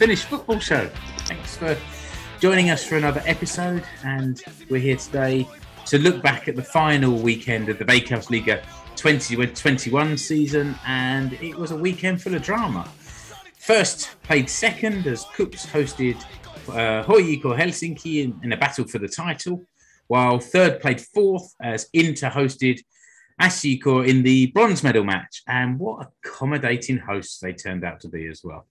Finnish Football Show. Thanks for joining us for another episode. And we're here today to look back at the final weekend of the Veikkausliiga 2021 season. And it was a weekend full of drama. First played second as KuPS hosted uh, Helsinki in, in a battle for the title, while third played fourth as Inter hosted SJK in the bronze medal match. And what accommodating hosts they turned out to be as well.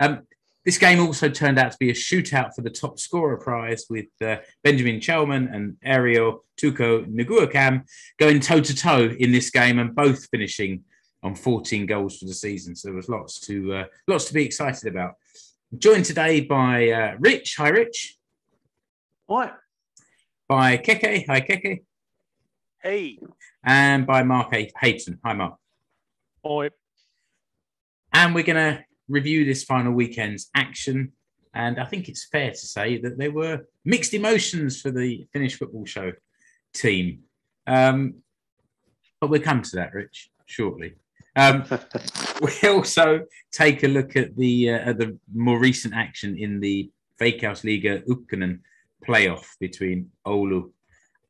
Um, this game also turned out to be a shootout for the top scorer prize with uh, Benjamin Källman and Ariel Tuco Ngueukam going toe to toe in this game and both finishing on 14 goals for the season. So there was lots to uh, lots to be excited about. I'm joined today by uh, Rich. Hi, Rich. What? By Keke. Hi, Keke. Hey. And by Mark Hayton. Hi, Mark. Oi. And we're going to review this final weekend's action. And I think it's fair to say that there were mixed emotions for the Finnish football show team. Um, but we'll come to that, Rich, shortly. Um, we also take a look at the uh, at the more recent action in the Veikkausliiga Ykkönen playoff between Oulu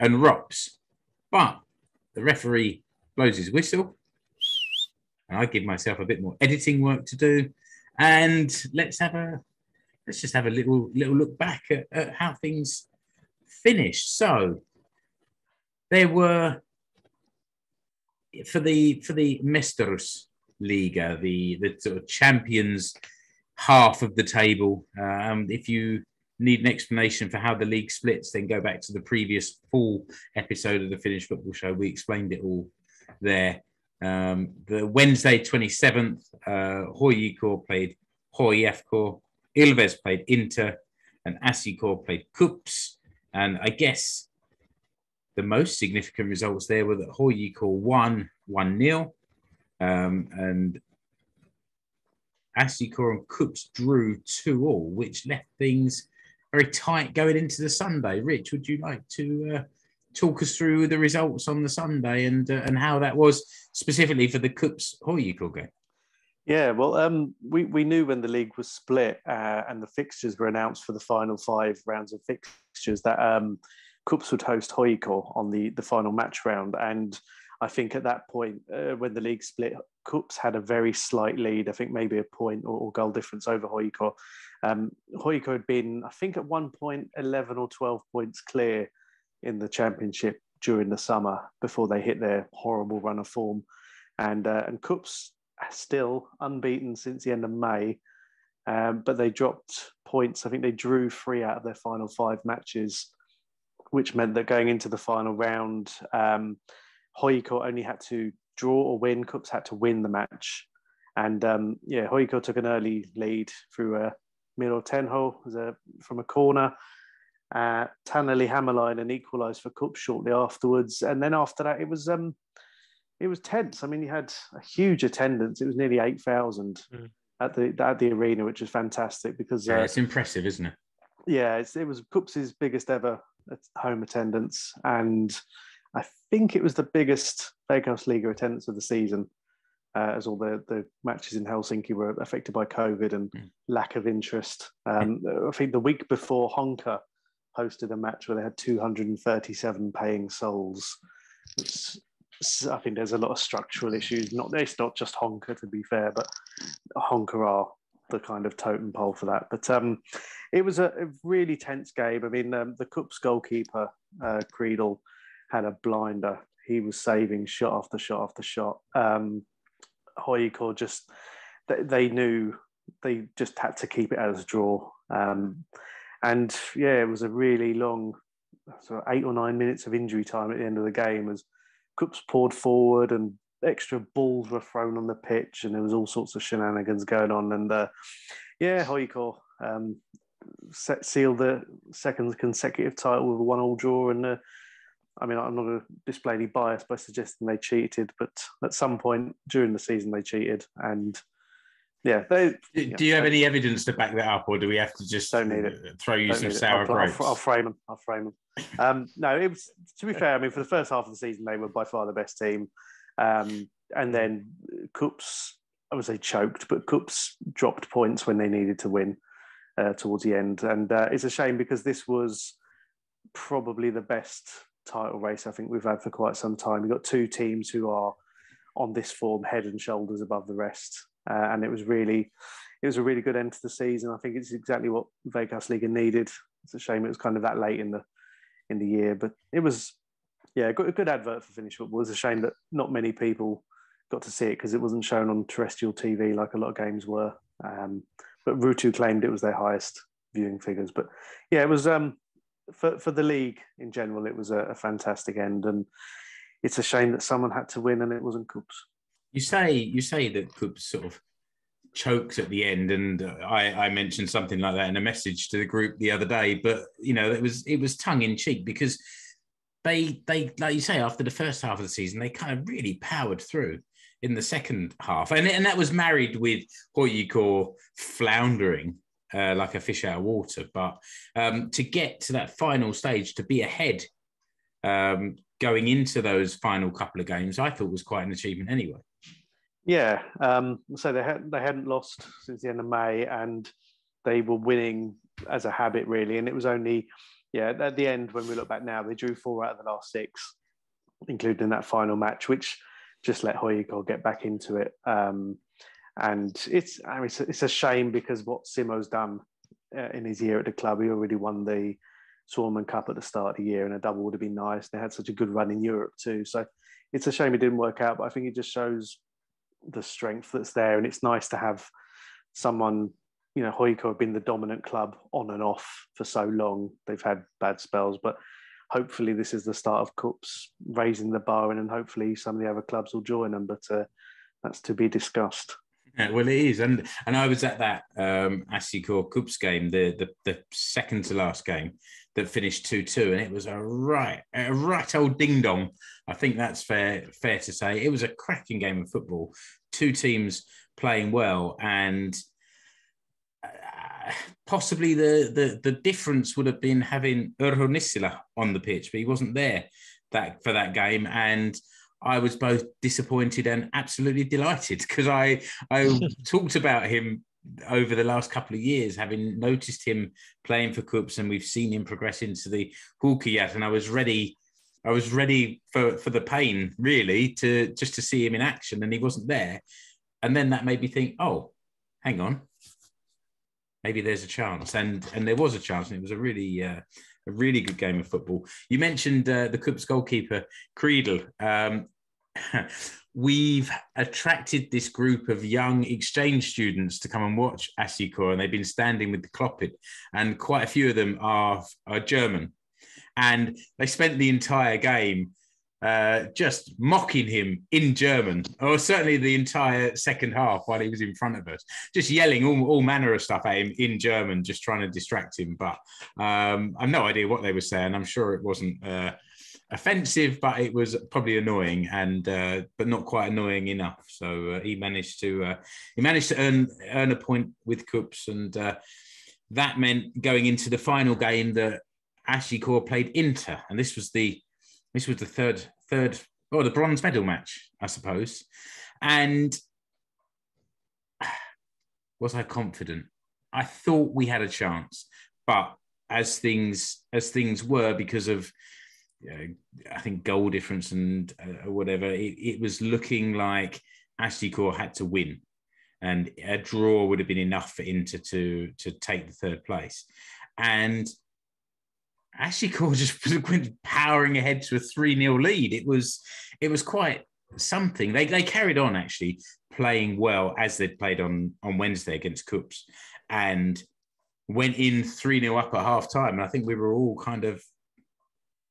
and RoPS. But the referee blows his whistle, and I give myself a bit more editing work to do. And let's have a let's just have a little little look back at, at how things finished. So there were for the for the Mestaruus Liga, the the sort of champions half of the table. Um, if you need an explanation for how the league splits, then go back to the previous full episode of the Finnish Football Show. We explained it all there. Um, the Wednesday 27th, uh, HJK played Hoi HIFK, Ilves played Inter, and SJK played KuPS. And I guess the most significant results there were that Hoi HJK won 1 0, um, and SJK and KuPS drew 2 all, which left things very tight going into the Sunday. Rich, would you like to uh, talk us through the results on the Sunday and uh, and how that was specifically for the KuPS HJK game? Yeah, well, um, we, we knew when the league was split uh, and the fixtures were announced for the final five rounds of fixtures that um, KuPS would host HJK on the, the final match round. And I think at that point, uh, when the league split, KuPS had a very slight lead, I think maybe a point or, or goal difference over HJK. Um, had been, I think at one point, 11 or 12 points clear in the championship during the summer before they hit their horrible run of form. And, uh, and KuPS still unbeaten since the end of May, um, but they dropped points. I think they drew three out of their final five matches, which meant that going into the final round, um, HJK only had to draw or win. KuPS had to win the match. And um, yeah, HJK took an early lead through a Miro Tenho from a corner. Uh, Taneli Hämäläinen equalised for KuPS shortly afterwards. And then after that, it was um, it was tense. I mean, you had a huge attendance. It was nearly eight thousand mm. at the at the arena, which was fantastic because yeah, uh, it's impressive, isn't it? Yeah, it was KuPS's biggest ever home attendance, and I think it was the biggest Veikkausliiga attendance of the season, uh, as all the the matches in Helsinki were affected by COVID and mm. lack of interest. Um, I think the week before Honka hosted a match where they had 237 paying souls, which I think there's a lot of structural issues. Not it's not just Honka to be fair, but Honka are the kind of totem pole for that. But um, it was a, a, really tense game. I mean, um, the KuPS goalkeeper uh, Kreidl had a blinder. He was saving shot after shot after shot. Um, HJK just they, they, knew they just had to keep it as a draw. Um, and yeah, it was a really long, sort of eight or nine minutes of injury time at the end of the game as KuPS poured forward and extra balls were thrown on the pitch and there was all sorts of shenanigans going on. And uh, yeah, HJK um, set, sealed the second consecutive title with a one-all draw. And uh, I mean, I'm not going to display any bias by suggesting they cheated, but at some point during the season they cheated. And yeah, they. Do, do you have any evidence to back that up, or do we have to just don't need it. throw you don't some sour I'll, grapes? I'll, I'll, frame them. I'll frame them. Um, no, it was. To be fair, I mean, for the first half of the season, they were by far the best team, um, and then KuPS I would say choked, but KuPS dropped points when they needed to win uh, towards the end, and uh, it's a shame because this was probably the best title race I think we've had for quite some time. We've got two teams who are on this form head and shoulders above the rest, uh, and it was really it was a really good end to the season. I think it's exactly what Veikkausliiga needed. It's a shame it was kind of that late in the in the year, but it was yeah a good, advert for Finnish football. It's a shame that not many people got to see it because it wasn't shown on terrestrial TV like a lot of games were. Um, but Ruutu claimed it was their highest viewing figures. But yeah, it was um, for for the league in general. It was a, a, fantastic end, and it's a shame that someone had to win and it wasn't KuPS. You say you say that KuPS sort of chokes at the end, and I, I mentioned something like that in a message to the group the other day. But you know, it was it was tongue in cheek because they they like you say after the first half of the season they kind of really powered through in the second half, and and that was married with what you call floundering uh, like a fish out of water. But um, to get to that final stage, to be ahead um, going into those final couple of games, I thought was quite an achievement anyway. Yeah, um, so they had they hadn't lost since the end of May, and they were winning as a habit really. And it was only yeah at the end when we look back now, they drew four out of the last six, including that final match, which just let HJK get back into it. Um, and it's I mean, it's, it's, a shame because what Simo's done uh, in his year at the club, he already won the Suomen Cup at the start of the year, and a double would have been nice. They had such a good run in Europe too, so it's a shame it didn't work out. But I think it just shows the strength that's there, and it's nice to have someone. You know, HJK have been the dominant club on and off for so long. They've had bad spells, but hopefully this is the start of KuPS raising the bar and, and hopefully some of the other clubs will join them but uh, that's to be discussed yeah, well, it is, and and I was at that um, SJK KuPS game, the, the the second to last game that finished two two, and it was a right a right old ding dong. I think that's fair fair to say. It was a cracking game of football. Two teams playing well, and uh, possibly the, the the difference would have been having Urho Nissilä on the pitch, but he wasn't there that for that game, and I was both disappointed and absolutely delighted because I I talked about him over the last couple of years, having noticed him playing for KuPS and we've seen him progress into the Huuhkajat, and I was ready. I was ready for, for the pain, really, to just to see him in action, and he wasn't there. And then that made me think, oh, hang on, maybe there's a chance, and and there was a chance, and it was a really uh, a really good game of football. You mentioned uh, the KuPS goalkeeper Kreidl. Um, we've attracted this group of young exchange students to come and watch SJK, and they've been standing with the Kloppet, and quite a few of them are, are German. And they spent the entire game uh, just mocking him in German, or certainly the entire second half while he was in front of us, just yelling all, all manner of stuff at him in German, just trying to distract him. But um, I've no idea what they were saying. I'm sure it wasn't. Uh, offensive, but it was probably annoying, and uh, but not quite annoying enough. So uh, he managed to uh, he managed to earn earn a point with KuPS, and uh, that meant going into the final game that SJK played Inter, and this was the this was the third third or oh, the bronze medal match, I suppose, and. Was I confident? I thought we had a chance, but as things as things were because of I think goal difference and uh, whatever, it, it, was looking like SJK had to win, and a draw would have been enough for Inter to to take the third place, and SJK just went powering ahead to a three 0 lead. It was it was quite something. They they carried on actually playing well as they'd played on on Wednesday against KuPS, and went in 3 0 up at half time. And I think we were all kind of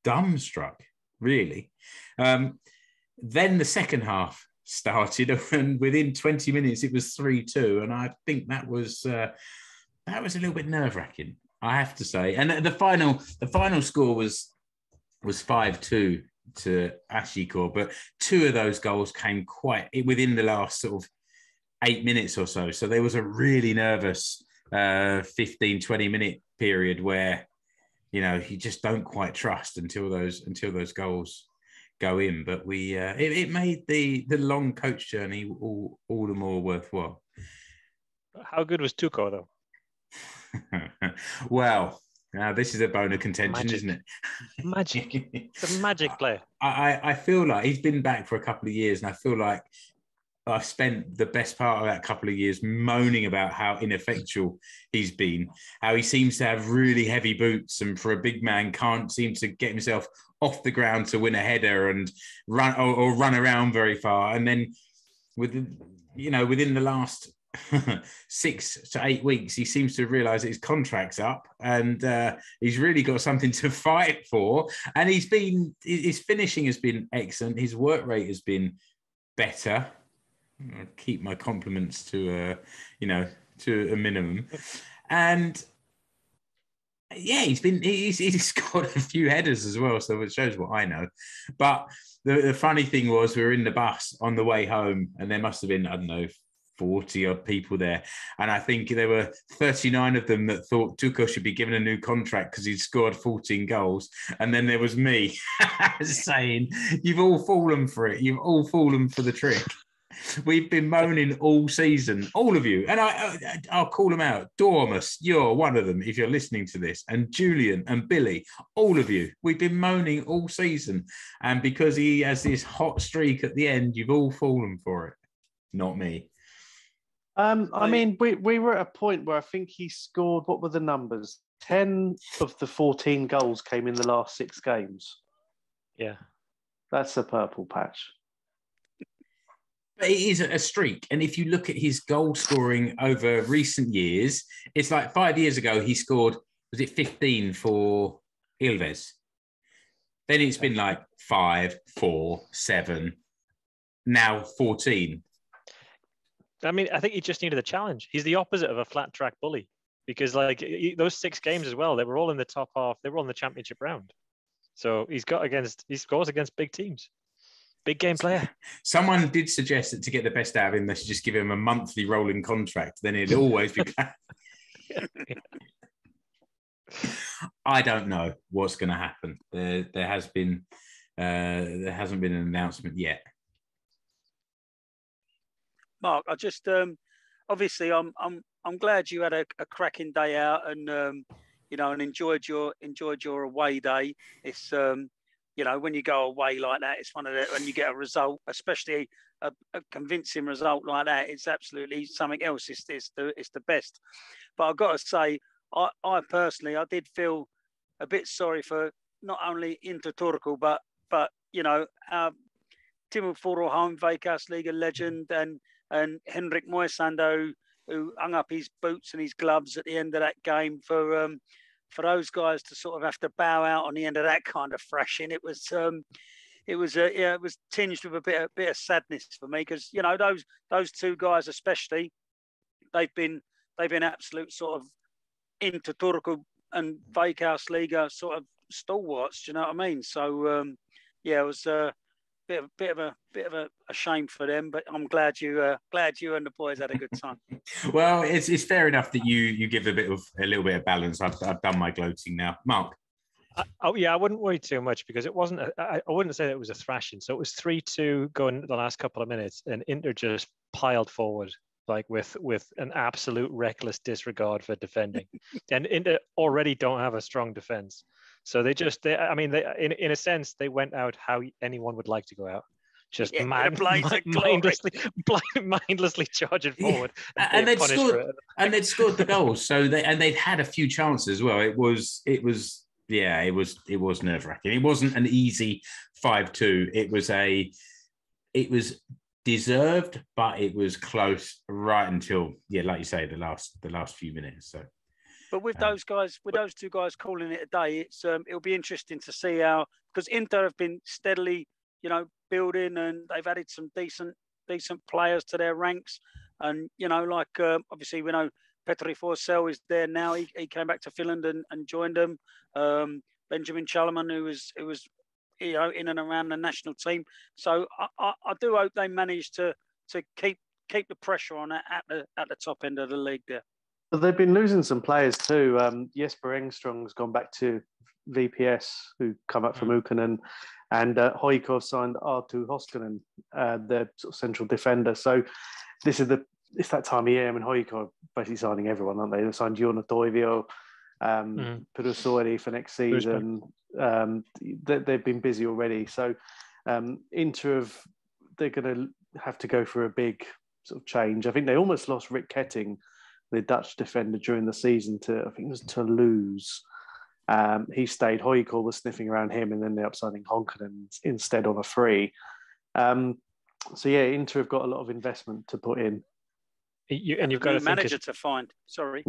dumbstruck, really. Um, then the second half started, and within 20 minutes it was 3 2. And I think that was. Uh, that was a little bit nerve wracking, I have to say. And the final, the final score was was five two to SJK, but two of those goals came quite within the last sort of eight minutes or so. So there was a really nervous uh, 15, 20 minute period where you know you just don't quite trust until those until those goals go in, but we uh, it, it made the the long coach journey all all the more worthwhile. How good was Tuco though? well, now this is a bone of contention, Magic. isn't it? Magic. It's a magic player. I, I I feel like he's been back for a couple of years, and I feel like I've spent the best part of that couple of years moaning about how ineffectual he's been, how he seems to have really heavy boots, and for a big man can't seem to get himself off the ground to win a header and run or, or run around very far. And then with you know within the last six to eight weeks, he seems to realise his contract's up and uh, he's really got something to fight for. And he's been his finishing has been excellent. His work rate has been better. I'll keep my compliments to uh, you know to a minimum, and yeah, he's been he's, he's scored a few headers as well, so it shows what I know. But the, the funny thing was, we were in the bus on the way home, and there must have been I don't know. 40 odd people there. And I think there were 39 of them that thought Tuco should be given a new contract because he'd scored 14 goals. And then there was me saying, You've all fallen for it. You've all fallen for the trick. We've been moaning all season, all of you, and I, I I'll call them out. Dormus, you're one of them if you're listening to this, and Julian and Billy, all of you. We've been moaning all season, and because he has this hot streak at the end, you've all fallen for it. Not me. Um, I I- mean, we, we were at a point where I think he scored, what were the numbers? 10 of the 14 goals came in the last six games. Yeah. That's a purple patch. It is a streak. And if you look at his goal scoring over recent years, it's like five years ago, he scored, was it 15 for Ilves? Then it's been like five, four, seven, now 14. I mean, I think he just needed a challenge. He's the opposite of a flat track bully because, like, those six games as well, they were all in the top half. They were in the championship round. So he's got against, he scores against big teams. Big game player. Someone did suggest that to get the best out of him, they should just give him a monthly rolling contract. Then he'd always be. I don't know what's going to happen. There, there has been, uh, there hasn't been an announcement yet. Mark, I just um, obviously I'm I'm I'm glad you had a, a cracking day out and um, you know and enjoyed your enjoyed your away day. It's um, you know when you go away like that, it's one of the when you get a result, especially a, a convincing result like that, it's absolutely something else. It's it's the it's the best. But I've got to say, I I personally I did feel a bit sorry for not only Inter Turku but but you know our Timo Furuholm, Veikkaus Liga legend, and and Henrik Moisander, who, who hung up his boots and his gloves at the end of that game for um, for those guys to sort of have to bow out on the end of that kind of thrashing. It was um, it was uh, yeah, it was tinged with a bit a bit of sadness for me because you know those those two guys especially, they've been they've been absolute sort of Inter Turku and Veikkaus Liga sort of stalwarts. Do you know what I mean? So um, yeah, it was. Uh, bit of bit of a bit of a, a shame for them, but I'm glad you uh, glad you and the boys had a good time. Well, it's, it's fair enough that you you give a bit of a little bit of balance. I've, I've done my gloating now. Mark, I- Oh yeah, I wouldn't worry too much because it wasn't. A, I, I wouldn't say that it was a thrashing. So it was three two going the last couple of minutes, and Inter just piled forward like with with an absolute reckless disregard for defending, and Inter already don't have a strong defense. So they just, they, I mean, they in in a sense they went out how anyone would like to go out. Just Yeah, in a mind, mind- mindlessly, blind, mindlessly charging Yeah. forward, and they'd scored and they'd scored the goals. So they and they'd had a few chances as well. It was it was yeah, it was it was nerve wracking. It wasn't an easy five two. It was a it was deserved, but it was close right until yeah, like you say, the last the last few minutes. So But with Um, those guys, with those two guys calling it a day, it's um, it'll be interesting to see how because Inter have been steadily, you know, building and they've added some decent decent players to their ranks, and you know, like um, obviously we know Petri Forsell is there now. He, he came back to Finland and, and joined them. Um, Benjamin Källman, who was who was you know in and around the national team. So I, I, I do hope they manage to to keep keep the pressure on at at the at the top end of the league there. But they've been losing some players too. Um, Jesper Engstrom's gone back to VPS, who come up from Ykkönen, and uh, HJK have signed Arttu Hoskonen, uh, their sort of central defender. So this is the it's that time of year. I mean, HJK are basically signing everyone, aren't they? They signed Joona Toivio, um, Mhm. Pudusuori for next season. Um, they, they've been busy already. So um, Inter have they're going to have to go for a big sort of change. I think they almost lost Rick Ketting, the Dutch defender, during the season to I think it was Toulouse. Um, he stayed. HJK was sniffing around him, and then they're up signing Honkanen instead on a free. Um, so yeah, Inter have got a lot of investment to put in. You, and you've New got to manager as, to find. Sorry.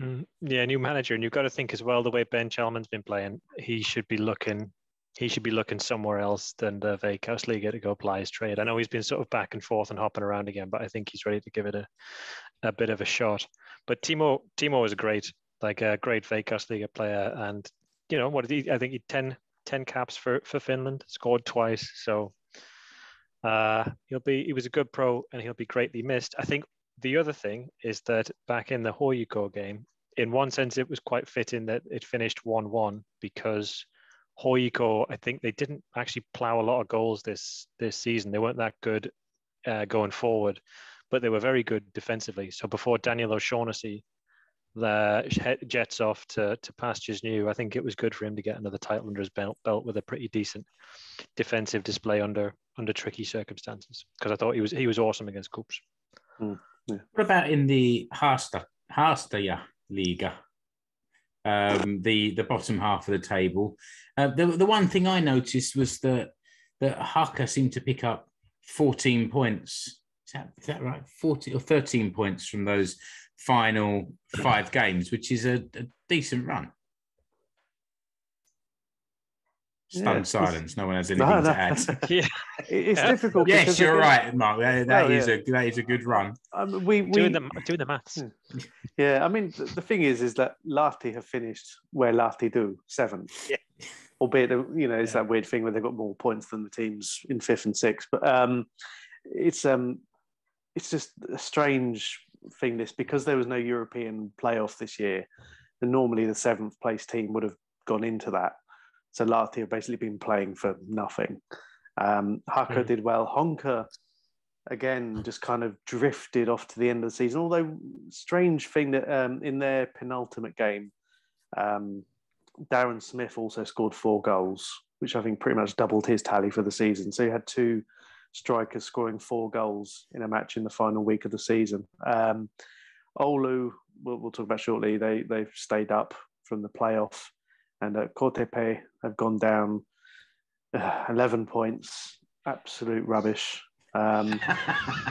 Mm, yeah, new manager, and you've got to think as well the way Ben Källman's been playing. He should be looking. He should be looking somewhere else than the Veikkaus Liga to go apply his trade. I know he's been sort of back and forth and hopping around again, but I think he's ready to give it a, a bit of a shot. But Timo Timo is a great, like a great Veikkaus Liga player, and you know what? He, I think he 10, 10 caps for for Finland, scored twice, so uh, he'll be. He was a good pro, and he'll be greatly missed. I think the other thing is that back in the HJK game, in one sense, it was quite fitting that it finished 1 1 because HJK, I think they didn't actually plow a lot of goals this this season. They weren't that good uh, going forward, but they were very good defensively. So before Daniel O'Shaughnessy the jets off to, to pastures new, I think it was good for him to get another title under his belt, belt with a pretty decent defensive display under under tricky circumstances. Because I thought he was he was awesome against KuPS. What about in the Hasta Hastaja Liga? Um, the the bottom half of the table. Uh, the the one thing I noticed was that that Haka seemed to pick up 14 points. Is that, is that right? 40 or 13 points from those final five games, which is a, a decent run. Stunned Yeah, silence. No one has anything No, to add. Yeah, It's Yeah. difficult. yes, because you're right, Mark. That, that Oh, is yeah. a that is a good run. Um, we, we, doing the doing the maths. Hmm. Yeah, I mean, the, the thing is, is that Lahti have finished where Lahti do seventh. Yeah. Albeit, uh, you know, it's Yeah. that weird thing where they've got more points than the teams in fifth and sixth. But um, it's um, it's just a strange thing. This because there was no European playoff this year, and normally the seventh place team would have gone into that. So Lahti have basically been playing for nothing. Um, Haka Hmm. did well. Honka again just kind of drifted off to the end of the season. Although strange thing that um, in their penultimate game, um, Darren Smith also scored four goals, which I think pretty much doubled his tally for the season. So he had two strikers scoring four goals in a match in the final week of the season. Um, Oulu, we'll, we'll talk about shortly. They they've stayed up from the playoff, and at KTP have gone down uh, eleven points. Absolute rubbish. Um,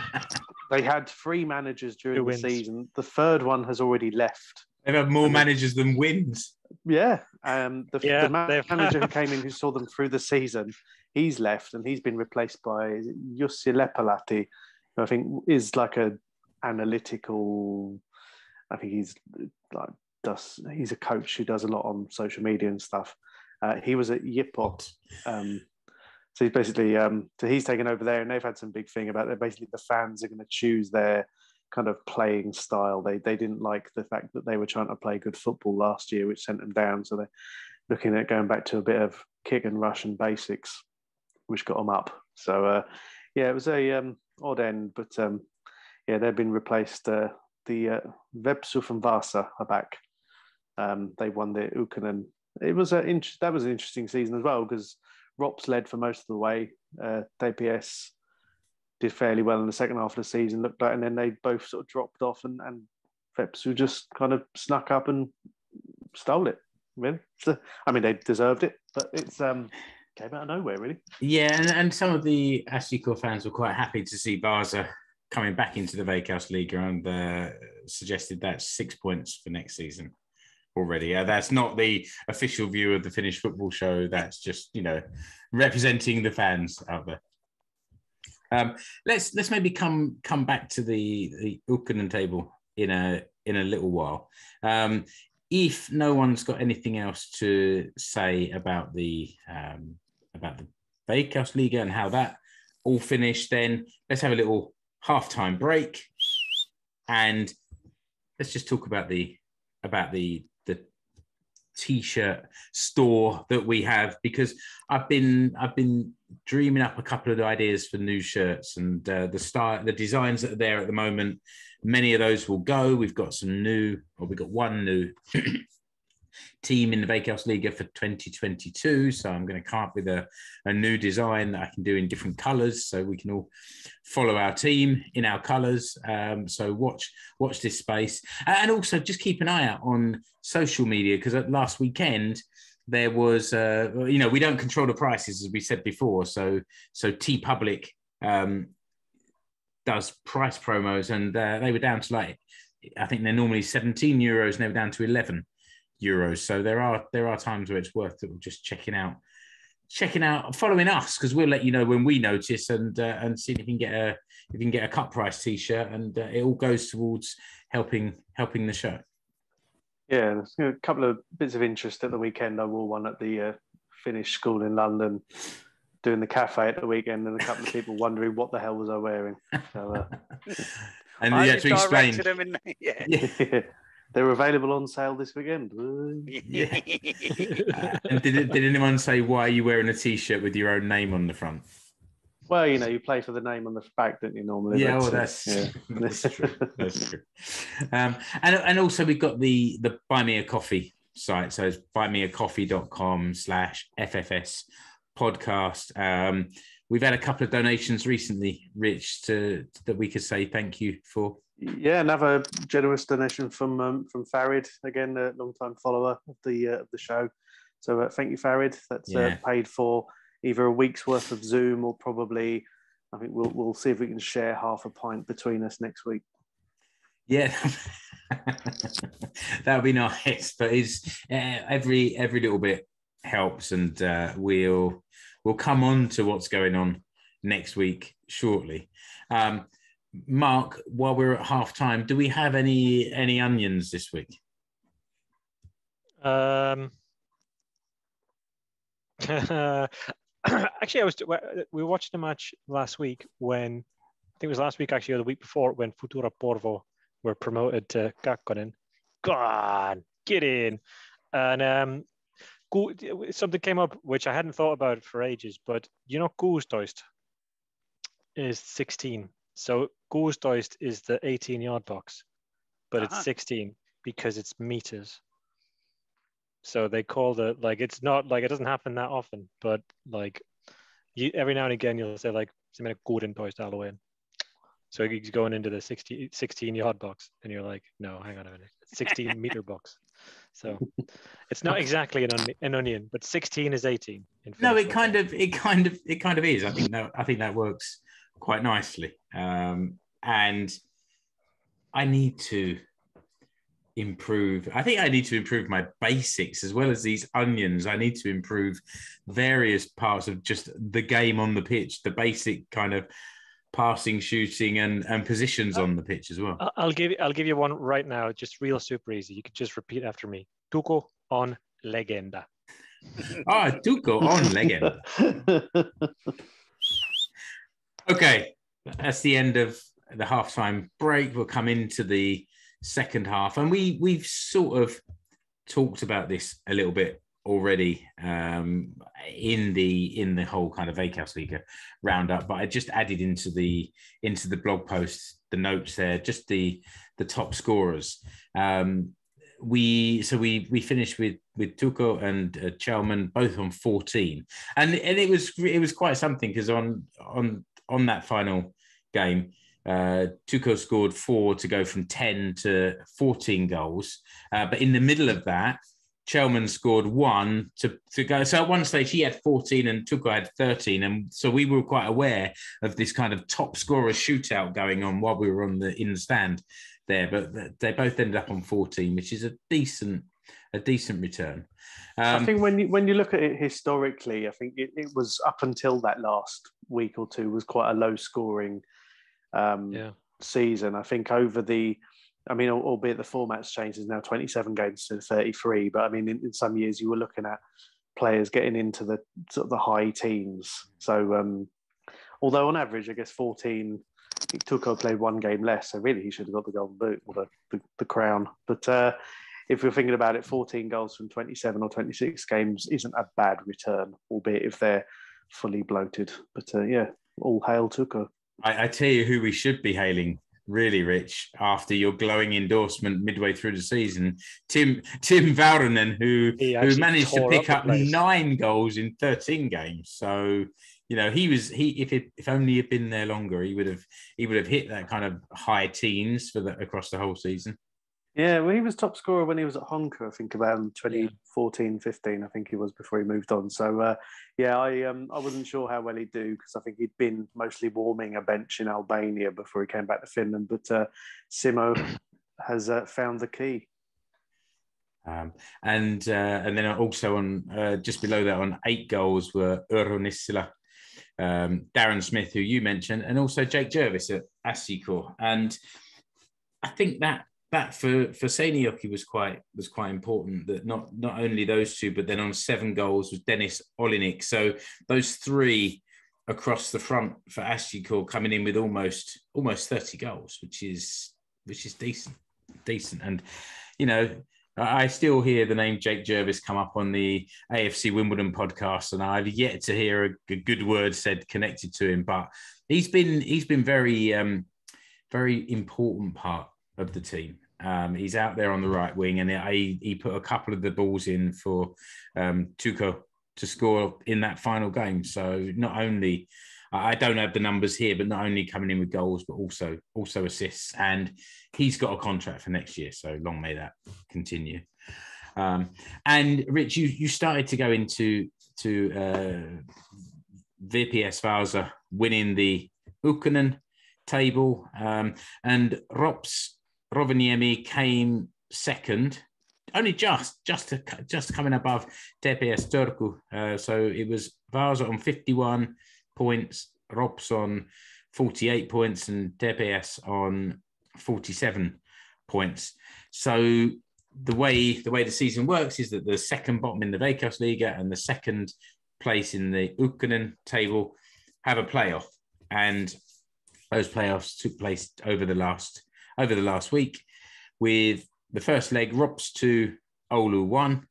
they had three managers during Who the wins? season. The third one has already left. They've had more managers than wins. Yeah, um, the, Yeah, the manager who came in who saw them through the season, he's left and he's been replaced by Jussi Lepalati, who I think is like a analytical. I think he's like does he's a coach who does a lot on social media and stuff. Uh, he was at Yipot, um, so he's basically um, so he's taken over there, and they've had some big thing about that. Basically, the fans are going to choose their kind of playing style. They they didn't like the fact that they were trying to play good football last year, which sent them down. So they're looking at going back to a bit of kick and rush and basics, which got them up. So uh, yeah, it was a um, odd end, but um, yeah, they've been replaced. Uh, the uh, Vepsu from Vasa are back. Um, they won the Ykkönen. It was a int- that was an interesting season as well because RoPS led for most of the way. Uh, TPS did fairly well in the second half of the season, looked like, and then they both sort of dropped off, and and Vepsu just kind of snuck up and stole it. Really, so, I mean, they deserved it, but it's um came out of nowhere, really. Yeah, and, and some of the SJK fans were quite happy to see Barza coming back into the Veikkaus Liga and uh, suggested that six points for next season already. Uh, that's not the official view of the Finnish football show. That's just you know representing the fans out there. Um, let's let's maybe come come back to the the Ykkönen table in a in a little while. Um, if no one's got anything else to say about the um, about the Veikkaus Liga and how that all finished, then let's have a little halftime break and let's just talk about the about the t-shirt store that we have because I've been I've been dreaming up a couple of ideas for new shirts and uh, the style the designs that are there at the moment. Many of those will go. We've got some new, or we've got one new team in the Veikkausliiga for 2022. So I'm going to come up with a, a new design that I can do in different colors so we can all follow our team in our colors. Um, so watch watch this space. And also just keep an eye out on social media because at last weekend there was uh, you know we don't control the prices as we said before so so TeePublic um, does price promos and uh, they were down to like i think they're normally 17 euros and they were down to 11 euros. So there are there are times where it's worth just checking out, checking out, following us because we'll let you know when we notice and uh, and see if you can get a if you can get a cut price T-shirt and uh, it all goes towards helping helping the show. Yeah, a couple of bits of interest at the weekend. I wore one at the uh, Finnish school in London, doing the cafe at the weekend, and a couple of people wondering what the hell was I wearing. So, uh, and you had to explain. In, yeah. yeah. They're available on sale this weekend. yeah. Uh, and did, did anyone say why are you wearing a t-shirt with your own name on the front? Well, you know, you play for the name on the back, don't you normally? Yeah, well, that's yeah. that's true. That's true. Um, and and also we've got the the buy me a coffee site. So it's buymeacoffee.com slash FFS podcast. Um, we've had a couple of donations recently, Rich, to that we could say thank you for. Yeah, another generous donation from um, from Farid, again a long time follower of the uh, of the show. So uh, thank you, Farid. That's uh, yeah. uh, paid for either a week's worth of Zoom or probably, I think we'll we'll see if we can share half a pint between us next week. Yeah, that would be nice. But it's uh, every every little bit helps, and uh, we'll we'll come on to what's going on next week shortly. Um, Mark, while we're at half time, do we have any any onions this week? Um, actually, I was we watched the match last week when I think it was last week actually or the week before when Futura Porvoo were promoted to Kakkonen. Go on, get in, and um, something came up which I hadn't thought about for ages, but you know, Kuustoist is 16 so Kuustoist is the 18 yard box, but uh-huh. it's 16 because it's meters. So they call it like it's not like it doesn't happen that often, but like you, every now and again you'll say like it's some golden toys Halloween. So he's going into the 60, 16 yard box, and you're like, no, hang on a minute, 16 meter box. So it's not exactly an, on, an onion, but 16 is 18. no, it kind of, it kind of, it kind of is. I think that, I think that works quite nicely. Um, and I need to improve. I think I need to improve my basics as well as these onions. I need to improve various parts of just the game on the pitch, the basic kind of passing, shooting, and and positions on the pitch as well. I'll give you, I'll give you one right now, just real super easy. You could just repeat after me. Tuco on legenda. Ah, Tuco on legenda. Okay, that's the end of the halftime break. We'll come into the second half, and we we've sort of talked about this a little bit already um, in the in the whole kind of Veikkausliiga roundup, but I just added into the into the blog post the notes there, just the the top scorers. Um, we so we we finished with with Tuco and uh, Källman both on 14 and and it was it was quite something because on on on that final game, uh, Tuco scored four to go from 10 to 14 goals. Uh, but in the middle of that, Källman scored one to, to go. So at one stage, he had 14 and Tuco had 13. And so we were quite aware of this kind of top scorer shootout going on while we were on the in the stand there. But they both ended up on 14, which is a decent a decent return. Um, I think when you when you look at it historically, I think it, it, was up until that last week or two was quite a low scoring um, yeah. season. I think over the, I mean, albeit the format's changed, there's now 27 games to 33. But I mean, in, in, some years you were looking at players getting into the sort of the high teens. So um, although on average, I guess 14. Tuco played one game less, so really he should have got the golden boot or the, the, the crown. But uh, if you're thinking about it, 14 goals from 27 or 26 games isn't a bad return, albeit if they're fully bloated. But uh, yeah, all hail Tuco. I, I tell you who we should be hailing really, Rich, after your glowing endorsement midway through the season. Tim Tim Väyrynen, who who managed to pick up, up nine goals in 13 games. So, you know, he was he if it, if only he'd been there longer, he would have he would have hit that kind of high teens for the across the whole season. Yeah, well, he was top scorer when he was at Honka, I think about 2014, 15, I think he was before he moved on. So, uh, yeah, I um, I wasn't sure how well he'd do because I think he'd been mostly warming a bench in Albania before he came back to Finland. But uh, Simo has uh, found the key. Um, and uh, and then also on uh, just below that on eight goals were Urho Nissilä, um, Darren Smith, who you mentioned, and also Jake Jervis at SJK. And I think that that for for Seinäjoki was quite was quite important that not not only those two, but then on seven goals was Denys Oliynyk. So those three across the front for SJK coming in with almost almost 30 goals, which is which is decent, decent. And you know, I still hear the name Jake Jervis come up on the AFC Wimbledon podcast, and I've yet to hear a, a good word said connected to him. But he's been he's been very um, very important part of the team. Um, he's out there on the right wing, and he, he put a couple of the balls in for um, to score in that final game. So not only I don't have the numbers here, but not only coming in with goals, but also also assists, and he's got a contract for next year. So long may that continue. Um, and Rich, you you started to go into to uh, VPS Vaasa winning the Ykkönen table, um, and RoPS Rovaniemi came second, only just just to, just coming above TPS Turku. Uh, so it was Vasa on 51 points, RoPS on 48 points, and TPS on 47 points. So the way the way the season works is that the second bottom in the Veikkausliiga and the second place in the Ykkönen table have a playoff, and those playoffs took place over the last over the last week with the first leg, RoPS 2, Oulu 1.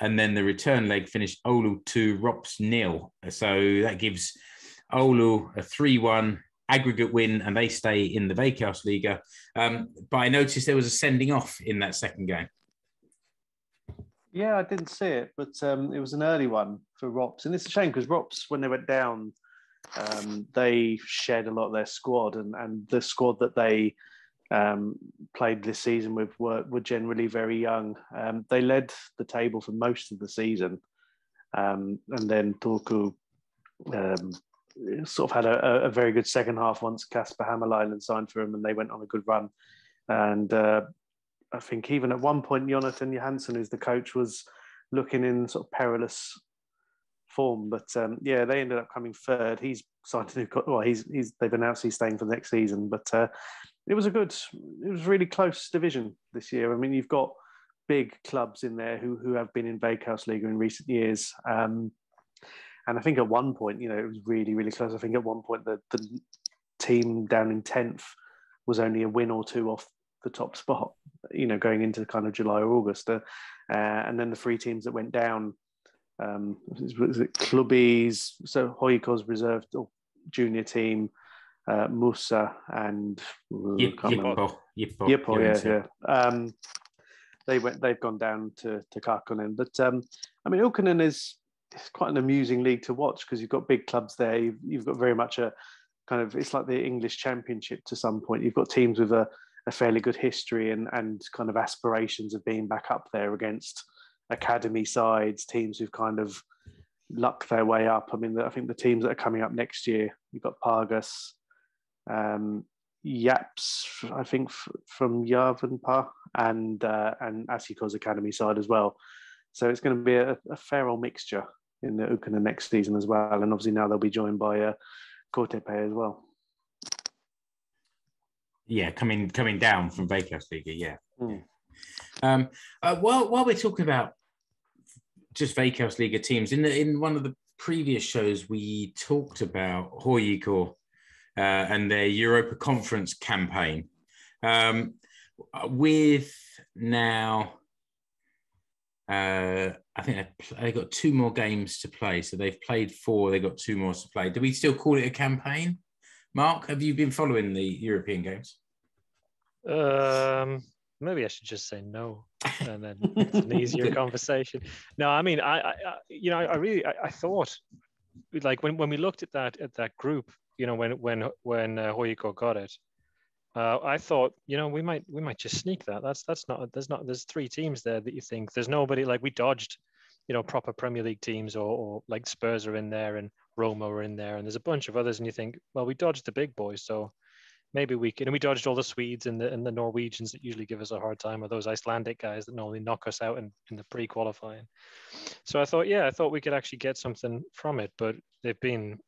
And then the return leg finished Oulu 2, RoPS nil. So that gives Oulu a 3 1 aggregate win and they stay in the Veikkausliiga. Um, but I noticed there was a sending off in that second game. Yeah, I didn't see it, but um, it was an early one for RoPS. And it's a shame because RoPS, when they went down, um, they shared a lot of their squad and, and the squad that they um, played this season with were, were generally very young. Um, they led the table for most of the season, um, and then Turku um, sort of had a, a, very good second half once Kasper Hämäläinen signed for him, and they went on a good run. And uh, I think even at one point, Jonatan Johansson, who's the coach, was looking in sort of perilous form. But um, yeah, they ended up coming third. He's signed a new. Well, he's he's they've announced he's staying for the next season. But uh, it was a good, it was really close division this year. I mean, you've got big clubs in there who who have been in Veikkausliiga in recent years. Um, and I think at one point, you know, it was really, really close. I think at one point the, the team down in 10th was only a win or two off the top spot, you know, going into kind of July or August. Uh, uh, and then the three teams that went down, um, was it Clubbies, so HJK's reserved or junior team, uh, Musa and Yip, Jippo, Jippo, Jippo, yeah, yeah. Um, they went. They've gone down to to Kakkonen, but um, I mean, Ykkönen is it's quite an amusing league to watch because you've got big clubs there. You've, you've, got very much a kind of it's like the English Championship to some point. You've got teams with a, a fairly good history and and kind of aspirations of being back up there against academy sides, teams who've kind of lucked their way up. I mean, I think the teams that are coming up next year, you've got Pargas, um, JäPS, I think, f- from Järvenpää and uh, and SJK's academy side as well. So it's going to be a, a fair old mixture in the Ykkönen next season as well. And obviously now they'll be joined by uh, KTP as well. Yeah, coming coming down from Veikkausliiga, yeah. Mm. Um, uh, while while we're talking about just Veikkausliiga teams, in the, in one of the previous shows we talked about uh, and their Europa Conference campaign. Um, with now Uh, I think they they got two more games to play, so they've played four. they've got two more to play. Do we still call it a campaign? Mark, have you been following the European games? Um, maybe I should just say no, and then it's an easier conversation. No, I mean, I, I you know, I really, I, I, thought, like when when we looked at that at that group, you know, when when when uh, HJK got it, uh, I thought, you know, we might we might just sneak that. That's that's not there's not there's three teams there that you think there's nobody like we dodged, you know, proper Premier League teams or, or like Spurs are in there and Roma are in there and there's a bunch of others and you think, well, we dodged the big boys, so maybe we can. And we dodged all the Swedes and the and the Norwegians that usually give us a hard time, or those Icelandic guys that normally knock us out in, in the pre-qualifying. So I thought, yeah, I thought we could actually get something from it, but they've been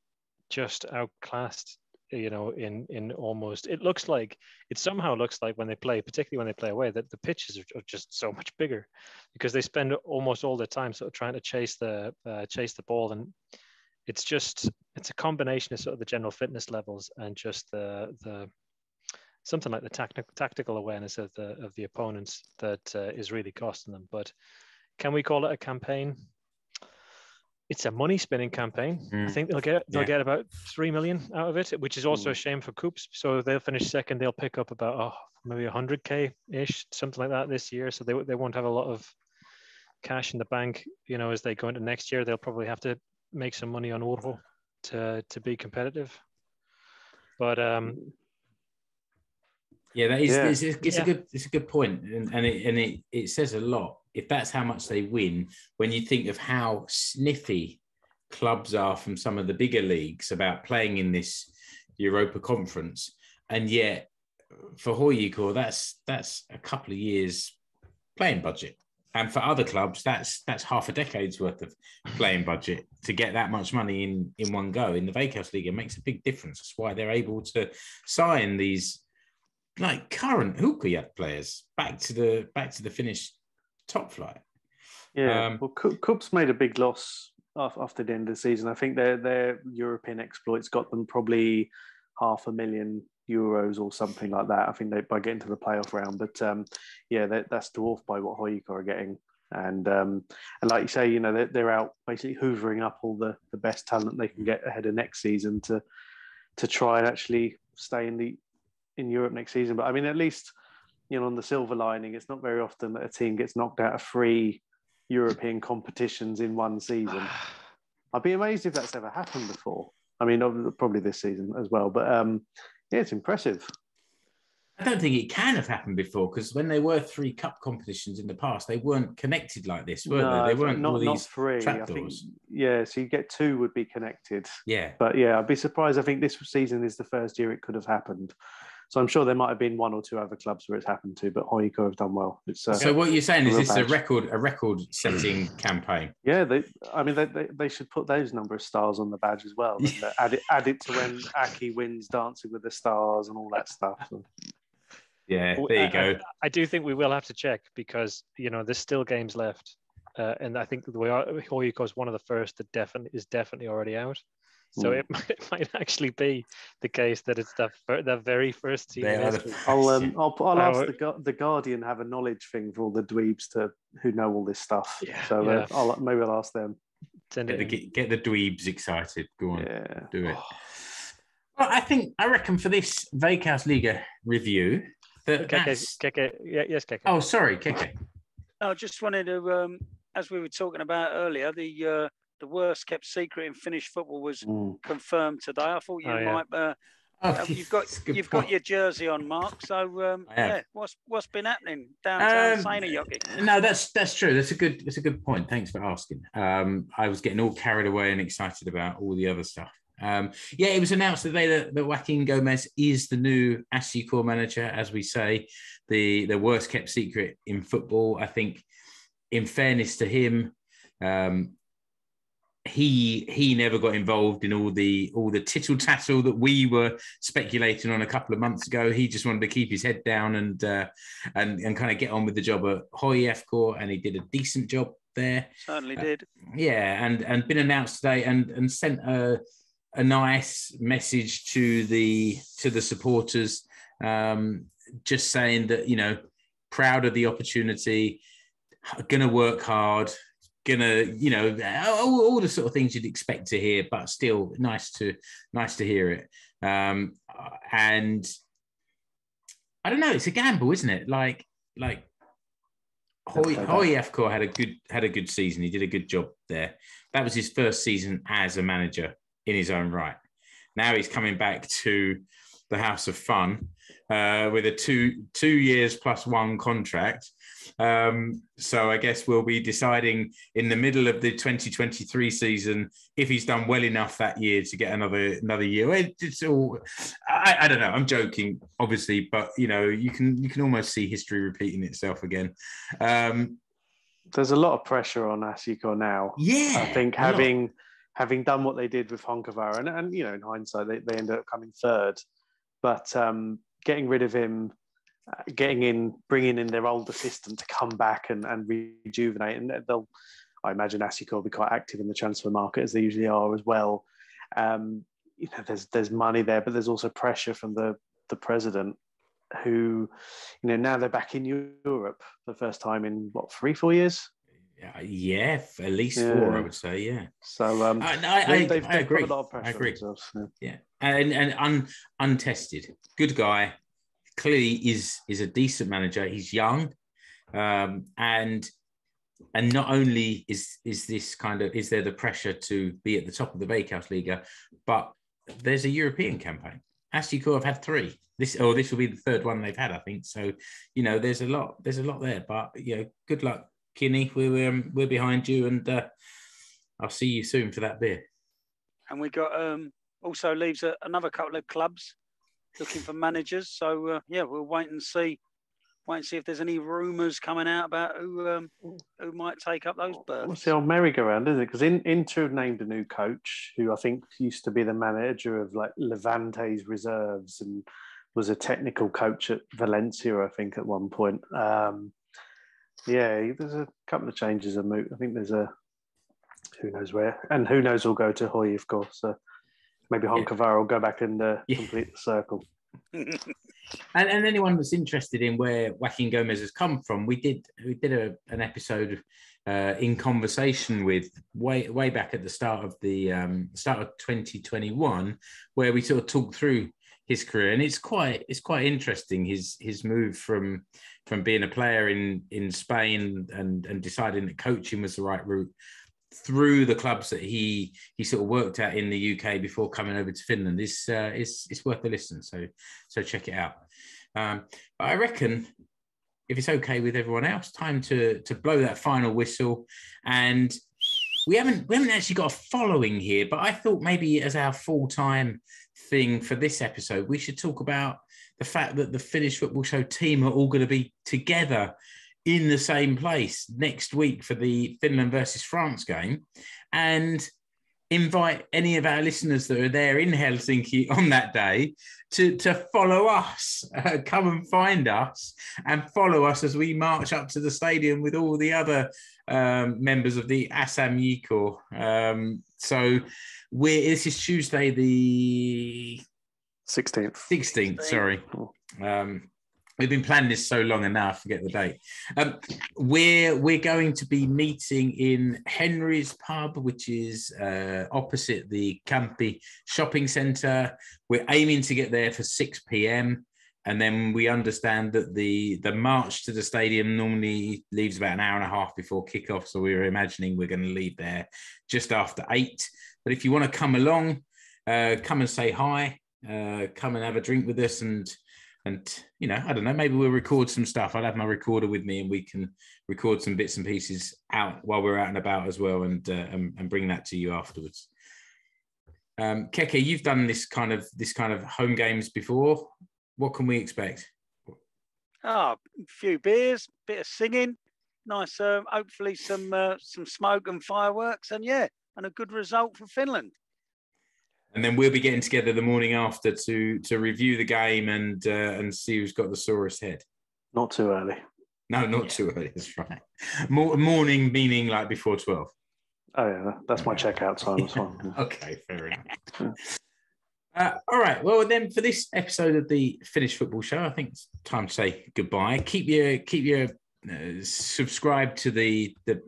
just outclassed you know in in almost it looks like it somehow looks like when they play particularly when they play away that the pitches are, just so much bigger because they spend almost all their time sort of trying to chase the uh, chase the ball. And it's just it's a combination of sort of the general fitness levels and just the the something like the tactical tactical awareness of the of the opponents that uh, is really costing them. But can we call it a campaign it's a money spinning campaign. Mm. I think they'll get they'll yeah. get about three million out of it, which is also mm. a shame for KuPS. So they'll finish second. They'll pick up about oh, maybe hundred k ish, something like that this year. So they they won't have a lot of cash in the bank. You know, as they go into next year, they'll probably have to make some money on Urho to to be competitive. But um, yeah, that is yeah. it's, it's yeah. a good it's a good point, and, and it and it it says a lot if that's how much they win, when you think of how sniffy clubs are from some of the bigger leagues about playing in this Europa Conference, and yet for HJK, that's that's a couple of years playing budget, and for other clubs, that's that's half a decade's worth of playing budget to get that much money in in one go. In the Veikkaus League, it makes a big difference. That's why they're able to sign these like current Huuhkajat players back to the back to the Finnish top flight. Yeah, um, well, KuPS made a big loss after the end of the season. I think their their European exploits got them probably half a million euros or something like that. I think they by getting to the playoff round, but um, yeah, that, that's dwarfed by what HJK are getting. And um, and like you say, you know they're, they're out basically hoovering up all the, the best talent they can get ahead of next season to to try and actually stay in the in Europe next season. But I mean, at least you know, on the silver lining, it's not very often that a team gets knocked out of three European competitions in one season. I'd be amazed if that's ever happened before. I mean, probably this season as well. But um, yeah, it's impressive. I don't think it can have happened before because when there were three cup competitions in the past, they weren't connected like this, were no, they? They weren't not, all these not three. I think, yeah, so you get two would be connected. Yeah, but yeah, I'd be surprised. I think this season is the first year it could have happened. So I'm sure there might have been one or two other clubs where it's happened to, but HJK have done well. It's, uh, so what you're saying is this is a record a record setting campaign. Yeah, they, I mean they, they, they, should put those number of stars on the badge as well. And, uh, add it add it to when Aki wins Dancing with the Stars and all that stuff. So. Yeah, there you go. I, I, do think we will have to check because you know there's still games left, uh, and I think the way HJK is one of the first that definitely is definitely already out. So mm. it, might, it might actually be the case that it's the the very first team. The I'll um, I'll, I'll ask the the Guardian have a knowledge thing for all the dweebs to who know all this stuff. Yeah, so uh. I'll maybe I'll ask them. Send get, the, get the dweebs excited. Go on, yeah. do it. Well, I think I reckon for this Veikkaus Liga review that Keke, Keke, yeah, yes, Keke. Oh, sorry, Keke. I just wanted to, um, as we were talking about earlier, the uh, the worst kept secret in Finnish football was mm. confirmed today. I thought you oh, yeah. might. Uh, oh, uh, you've got you've point. got your jersey on, Mark. So um, yeah, what's what's been happening downtown um, Seinäjoki? No, that's that's true. That's a good that's a good point. Thanks for asking. Um, I was getting all carried away and excited about all the other stuff. Um, yeah, it was announced today that, that Joaquin Gomez is the new core manager, as we say, the the worst kept secret in football. I think, in fairness to him, um, he he never got involved in all the all the tittle tattle that we were speculating on a couple of months ago. He just wanted to keep his head down and uh, and and kind of get on with the job at HJK, and he did a decent job there. Certainly did. Uh, yeah, and and been announced today, and and sent a a nice message to the to the supporters, um, just saying that you know proud of the opportunity gonna work hard, gonna you know all, all, the sort of things you'd expect to hear, but still nice to nice to hear it. Um, and I don't know, it's a gamble, isn't it? Like like Hoy, Hoy had a good had a good season. He did a good job there. That was his first season as a manager in his own right. Now he's coming back to the House of Fun uh, with a two two years plus one contract. Um, so I guess we'll be deciding in the middle of the 2023 season if he's done well enough that year to get another another year. It's all I, I don't know. I'm joking, obviously, but you know you can you can almost see history repeating itself again. Um, There's a lot of pressure on SJK now. Yeah, I think having having done what they did with Honkavara, and, and you know in hindsight they, they ended up coming third, but um, getting rid of him getting in, bringing in their older system to come back and, and rejuvenate. And they'll, I imagine SJK will be quite active in the transfer market as they usually are as well. Um, you know, there's there's money there, but there's also pressure from the the president, who, you know, now they're back in Europe for the first time in what three four years. Yeah, yeah at least yeah. four, I would say. Yeah. So um, I, I, they, they've, I, they've agree. Put a lot of pressure I agree. On yeah. yeah, and and un, untested, good guy, clearly is is a decent manager. He's young, um, and and not only is is this kind of is there the pressure to be at the top of the Veikkausliiga, but there's a European campaign. SJK have had three. This or this will be the third one they've had, I think. So, you know, there's a lot, there's a lot there. But you know, good luck, Kinney. We're um, we're behind you, and uh, I'll see you soon for that beer. And we got um also leaves a, another couple of clubs looking for managers. So uh, yeah, we'll wait and see. Wait and see if there's any rumours coming out about who um, who might take up those berths. What's the old merry-go-round, isn't it? Because in, Inter named a new coach who I think used to be the manager of like Levante's reserves and was a technical coach at Valencia, I think, at one point. Um, yeah, there's a couple of changes of moot. I think there's a who knows where, and who knows will go to Hoy, of course. So maybe Honkavara yeah. will go back and uh, yeah. complete the circle. and, and anyone that's interested in where Joaquin Gomez has come from, we did we did a, an episode uh, in conversation with way way back at the start of the um, start of 2021, where we sort of talked through his career, and it's quite it's quite interesting his his move from from being a player in in Spain and and deciding that coaching was the right route through the clubs that he he sort of worked at in the UK before coming over to Finland is uh, is it's worth a listen. So so check it out. Um, but I reckon if it's okay with everyone else, time to to blow that final whistle. And we haven't we haven't actually got a following here, but I thought maybe as our full time thing for this episode, we should talk about the fact that the Finnish football show team are all going to be together in the same place next week for the Finland versus France game and invite any of our listeners that are there in Helsinki on that day to, to follow us, uh, come and find us and follow us as we march up to the stadium with all the other um, members of the Assam Yikor. Um, so we're, this is Tuesday the 16th. 16th, sorry. Um, We've been planning this so long, and now I forget the date. Um, we're we're going to be meeting in Henry's Pub, which is uh, opposite the Kamppi Shopping Centre. We're aiming to get there for six p.m. And then we understand that the the march to the stadium normally leaves about an hour and a half before kickoff. So we were imagining we're going to leave there just after eight. But if you want to come along, uh, come and say hi, uh, come and have a drink with us, and and you know, I don't know, maybe we'll record some stuff. I'll have my recorder with me, and we can record some bits and pieces out while we're out and about as well, and uh, and, and, bring that to you afterwards. Um, Keke, you've done this kind of this kind of home games before. What can we expect? Ah, oh, a few beers, bit of singing, nice. Uh, hopefully, some uh, some smoke and fireworks, and yeah, and a good result for Finland and then we'll be getting together the morning after to to review the game and uh, and see who's got the sorest head. Not too early. No, not too early. That's right. morning meaning like before twelve. Oh yeah, that's my checkout time as well. okay, fair enough. Uh, all right. Well, then for this episode of the Finnish Football Show, I think it's time to say goodbye. Keep your keep your uh, subscribe to the, the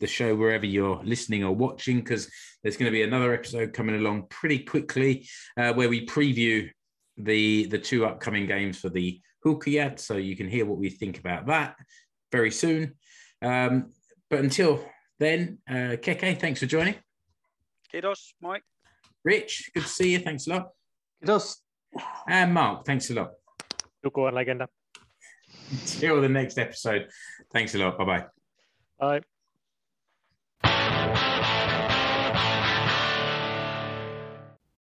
the show wherever you're listening or watching because there's going to be another episode coming along pretty quickly uh, where we preview the the two upcoming games for the Huuhkajat, so you can hear what we think about that very soon. Um, but until then, uh, Keke, thanks for joining. Kidos, Mike. Rich, good to see you. Thanks a lot. Kiitos. And Mark, thanks a lot. Tuco on legenda. Until the next episode. Thanks a lot. Bye bye. Bye.